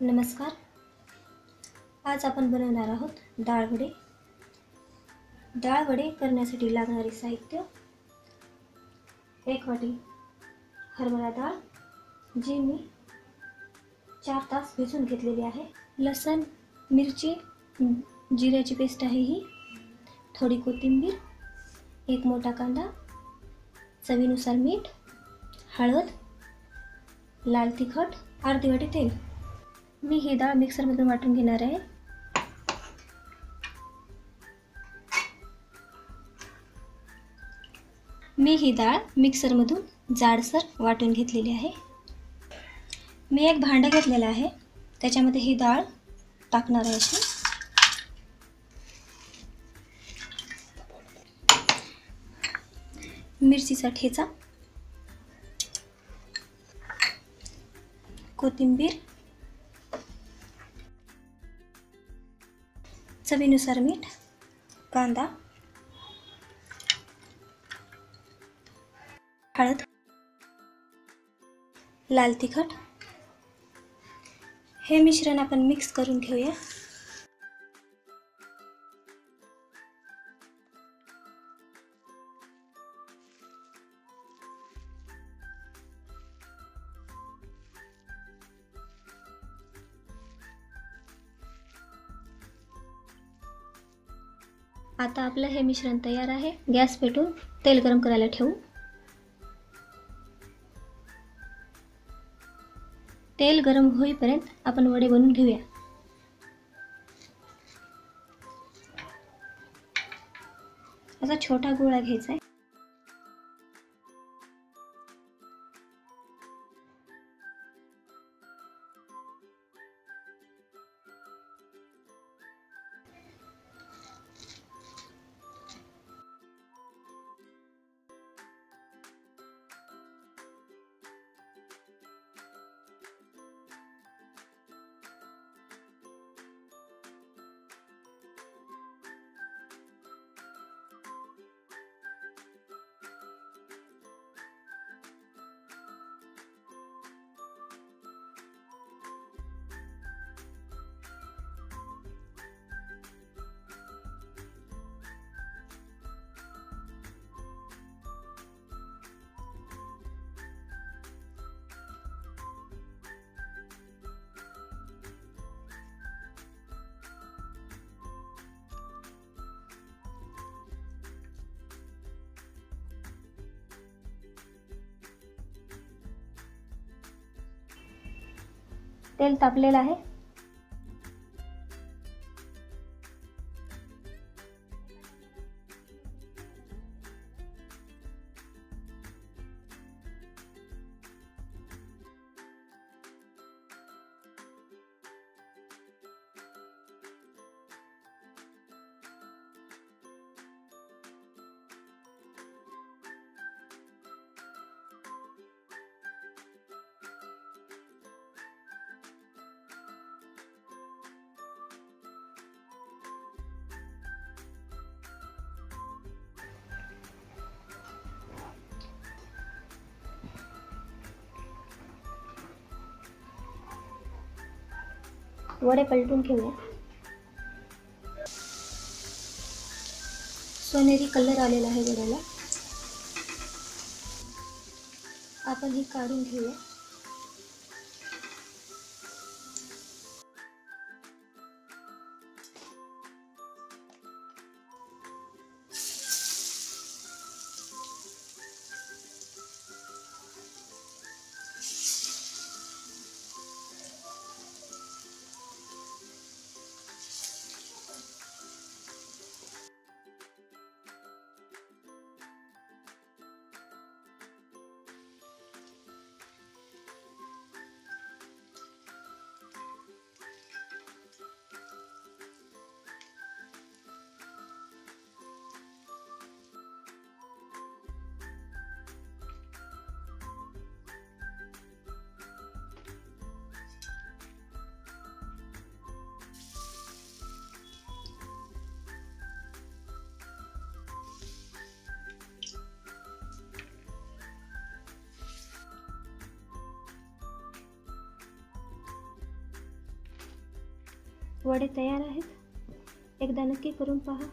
नमस्कार. आज आपण बनवणार आहोत डाळवडे. वडे वडे करण्यासाठी लागणारे साहित्य. एक वाटी हरभरा डाळ जी मी चार तास भिजून घेतलेली आहे. लसण मिरची जिऱ्याची पेस्ट आहे ही. थोडी कोथिंबीर एक मोठा कांदा चवीनुसार मीठ हळद लाल तिखट अर्धी वाटी तेल. मी ही डाळ मिक्सरमधून वाटून घेणार आहे. मी ही डाळ मिक्सरमधून जाडसर वाटून घेतलेली आहे. मी एक भांडं घेतलेलं आहे. त्याच्यामध्ये ही डाळ टाकणार आहे अशी. मिरचीचा ठेचा. कोथिंबीर. चवीनुसार मीठ कांदा हळद लाल तिखट. हे मिश्रण आपण मिक्स करून घेऊया. आता आपलं हे मिश्रण तयार आहे. गॅस पेटून तेल गरम करायला ठेवू. तेल गरम होईपर्यंत आपण वडे बनवून घेऊया. असा छोटा गोळा घ्यायचा आहे. तेल तापलेलं आहे. वडे पलटून घेऊया सोनेरी कलर आलेला आहे वड्याला. आपण ही काढून घेऊया. वडे तयार आहेत. एकदा नक्की करून पहा.